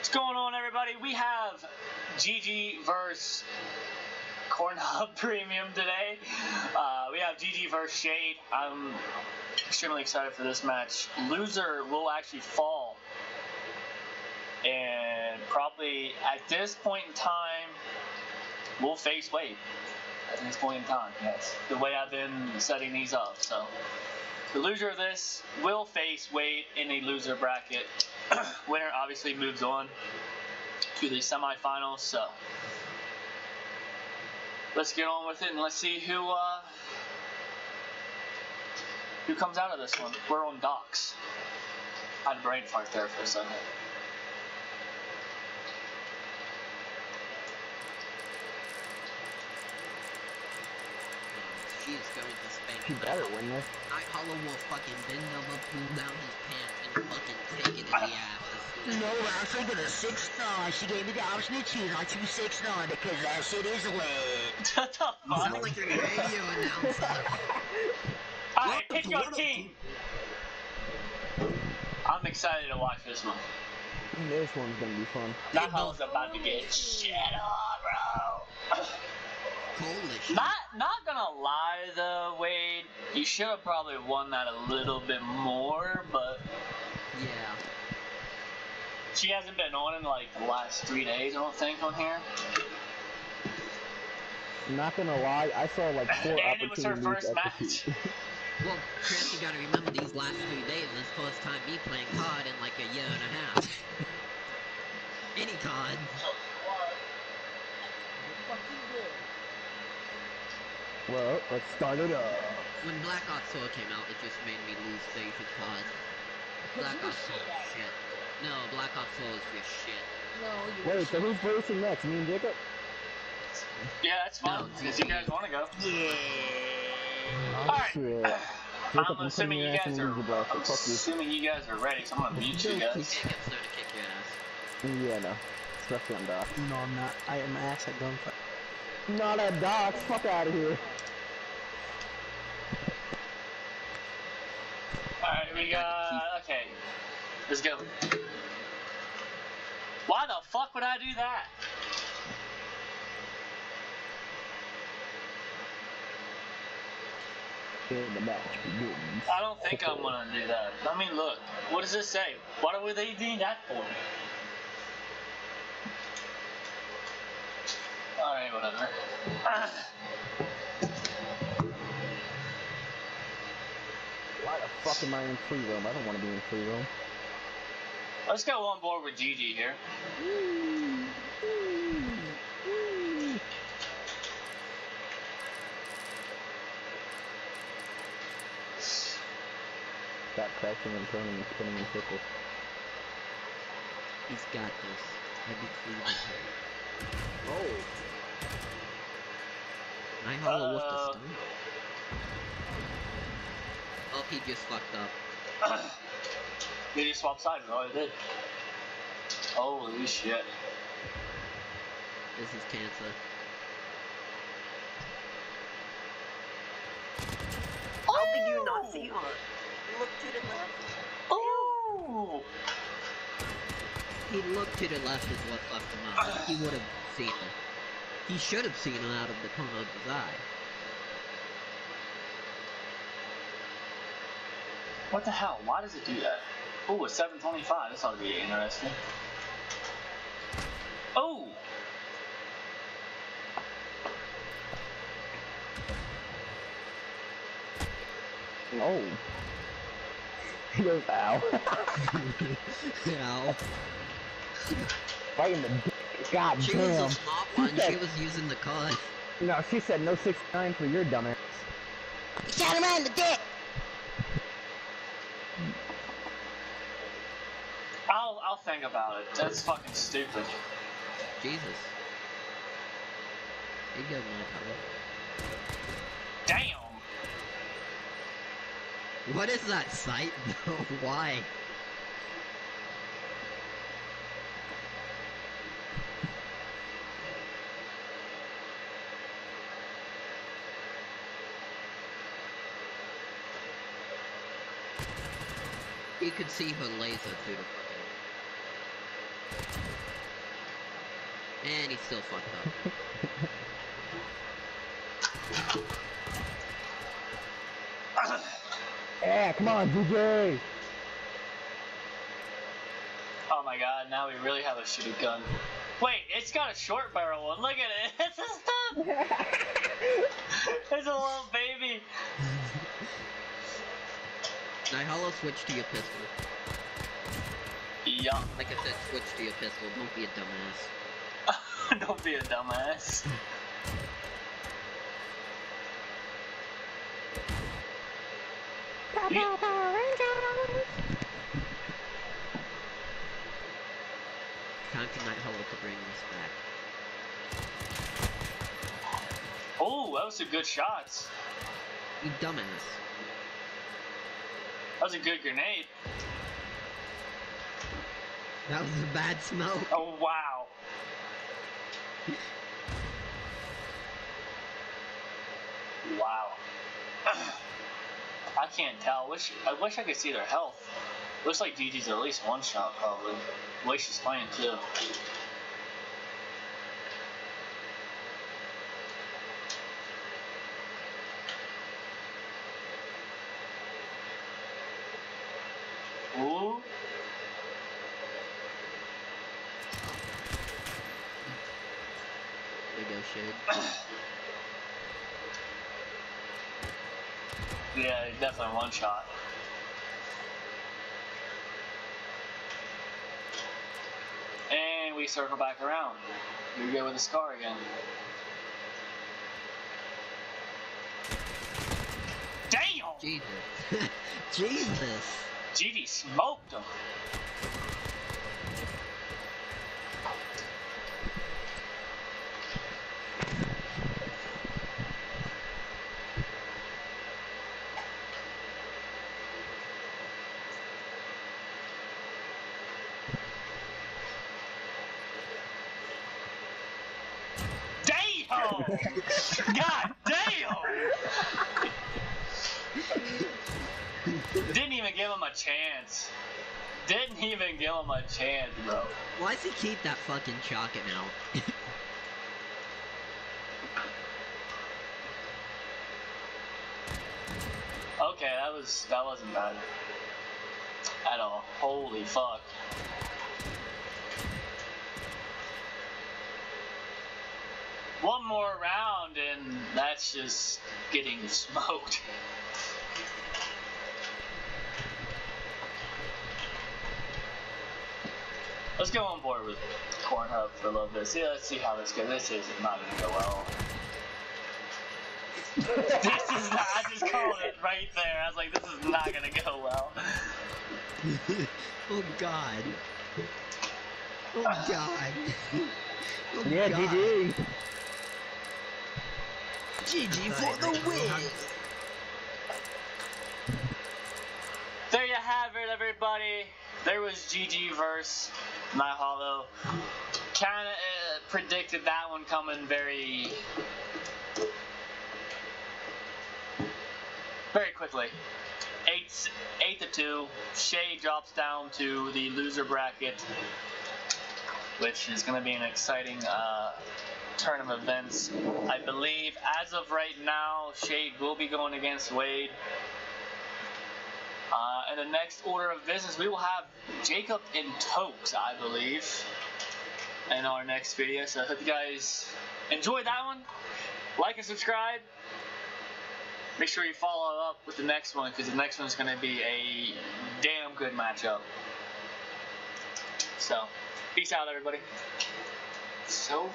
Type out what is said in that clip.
What's going on, everybody? We have GG versus Cornhub Premium today. Uh, we have GG versus Shade. I'm extremely excited for this match. Loser will actually fall. And probably at this point in time, we'll face Wade. At this point in time, yes. The way I've been setting these up, so. The loser of this will face Wade in a loser bracket. Winner obviously moves on to the semifinals. So let's get on with it and let's see who uh, who comes out of this one. We're on docks. I had a brain fart there for a second. She going to spank You better win this. Night Hollow will fucking bend over, pull down his pants, and fucking take it in the ass. No, I'm thinking of six nine. She gave me the option to choose on two six nine because that shit is lit. what the You fuck? sound like a radio announcer. Alright, pick your team. I'm excited to watch this one. This one's gonna be fun. That house about to get shit on, bro. Holy. Not not gonna lie though, Wade. You should have probably won that a little bit more, but Yeah. she hasn't been on in like the last three days, I don't think, on here. I'm not gonna lie, I saw like four And it was her opportunities first at the match. Well, Chris, you gotta remember these last three days is first time me playing COD in like a year and a half. Any COD. Well, let's start it up. When Black Ops 4 came out, it just made me lose faith in COD. Black Ops 4 is shit. No, Black Ops 4 is just shit. No, Wait, so who's racing next? Me and Jacob? Yeah, that's fine. No, if you guys want to go. Yeah. Oh, Alright. shit. I'm I'm assuming you guys are. loser bracket. I'm Fuck you. assuming you guys are ready, so I'm gonna mute you guys. To kick your ass. Yeah, no. Especially on dock. No, I'm not. I am ass at gunfight. Not at docks. Fuck out of here. Alright, we got. Okay. Let's go. Why the fuck would I do that? I don't think I'm gonna do that. I mean, look, what does this say? What would they doing that for? Alright, whatever. Ah. Why the fuck am I in free room? I don't want to be in free room. Let's go on board with GG here. Stop crashing and turning and spinning in circles. He's got this. Heavy Cleveland. Oh. Night Hollow with the Uh, stun. Oh, he just fucked up. Did he swap sides? Oh, he did. Holy shit. This is cancer. How did you not see her? Look to the left. Oh! He looked to the left is what fucked him up. He would have seen her. He should have seen her out of the corner of his eye. What the hell? Why does it do that? Oh, it's 725. This ought to be interesting. Oh! Oh. He goes, ow. Ow. right in the dick. God She was damn. a smart one. She was using the card. No, she said no 69 for your dumbass. Shot him right in the dick. I'll, I'll think about it. That's fucking stupid. Jesus. You go, my Damn! What is that sight though? Why? You could see her laser through the And he's still fucked up. Yeah, come on, DJ. oh my god, now we really have a shitty gun. Wait, it's got a short barrel one. Look at it. It's a stun. it's a little baby. Now, Hollow, switch to your pistol. Yeah. Like I said, switch to your pistol. Don't be a dumbass. Don't be a dumbass. You- Time for Night Hollow to bring this back. Oh, that was some good shots. You dumbass. That was a good grenade. That was a bad smoke. Oh wow. Wow. I can't tell. Wish I wish I could see their health. Looks like DG's at least one shot probably. The way she's playing too. There you go, Shade. Yeah, definitely one shot. And we circle back around. We go with the scar again. Damn! Jesus. Jesus. GD smoked him. Damn! God damn! Didn't even give him a chance. Didn't even give him a chance, bro. Why does he keep that fucking chalking out? Okay, that was that wasn't bad at all. Holy fuck. One more round and that's just getting smoked. Let's go on board with Corn Hub for a little bit. See, let's see how this goes. This is not gonna go well. this is not. I just called it right there. I was like, this is not gonna go well. oh god. Oh god. Oh Yeah, god. GG. GG for the win. There you have it, everybody. There was GG verse Night Hollow. Kind of uh, predicted that one coming very, very quickly. Eight, eight to two. Shade drops down to the loser bracket, which is going to be an exciting uh, turn of events. I believe, as of right now, Shade will be going against Wade. Uh, in the next order of business, we will have Jacob and Tokes, I believe, in our next video. So I hope you guys enjoyed that one. Like and subscribe. Make sure you follow up with the next one because the next one's going to be a damn good matchup. So, peace out, everybody. So